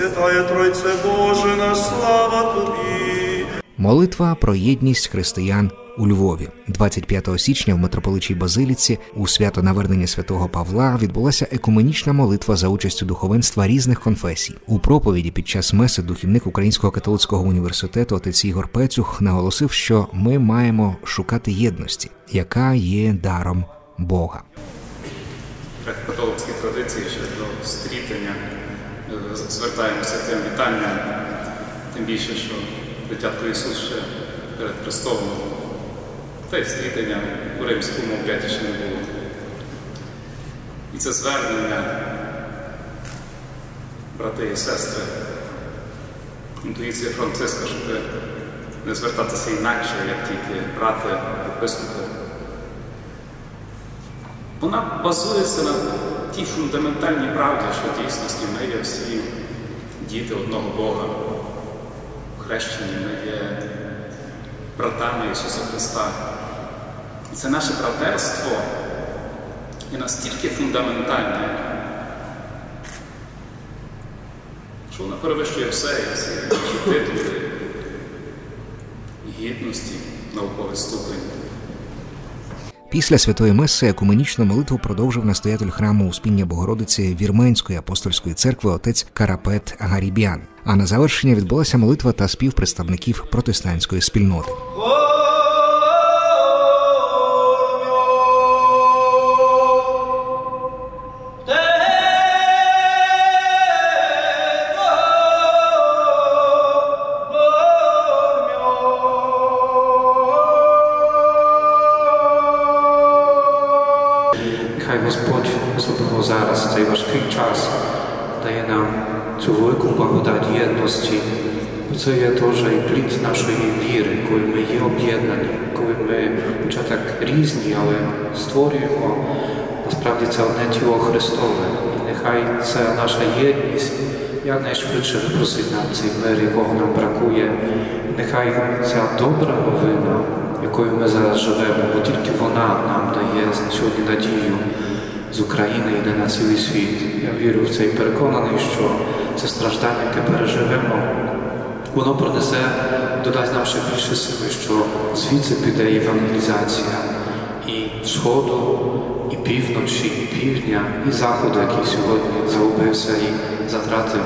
Пресвятая Тройце Божина, слава Тобі. Молитва про єдність християн у Львові 25 січня в митрополичій Базиліці у свято навернення святого Павла відбулася екуменічна молитва за участю духовенства різних конфесій. У проповіді під час меси духівник Українського католицького університету отець Ігор Пецюх наголосив, що ми маємо шукати єдності, яка є даром Бога. В католицькій традиції ще до стрітення е, звертаємося тим вітанням, тим більше, що дитятко Ісус ще перед Христовим, та й стрітення у римському обряді ще не було. І це звернення, брати і сестри, інтуїція Франциска, щоб не звертатися інакше, як тільки брати, епископи, вона базується на тій фундаментальній правді, що в дійсності ми є всі діти одного Бога. Хрещені ми є братами Ісуса Христа. І це наше братерство є настільки фундаментальне, що воно перевищує все, і всі титули, гідності, науковий ступень. Після святої меси екуменічну молитву продовжив настоятель храму Успіння Богородиці Вірменської апостольської церкви отець Карапет Гарібіан. А на завершення відбулася молитва та спів представників протестантської спільноти. Господь особливо зараз, в цей важкий час, дає нам цю велику благодать єдності. Це є теж і плід нашої віри, коли ми є об'єднані, коли ми, хоча так різні, але створюємо насправді це одне тіло Христове. І нехай ця наша єдність якнайшвидше випросить нам цей мир, якого нам бракує. І нехай ця добра новина, якою ми зараз живемо, бо тільки вона нам дає сьогодні надію з України йде на цілий світ. Я вірю в це і переконаний, що це страждання, яке переживемо, воно принесе додасть нам ще більше сили, що звідси піде евангелізація і сходу, і півночі, і півдня, і заходу, який сьогодні загубився і затратив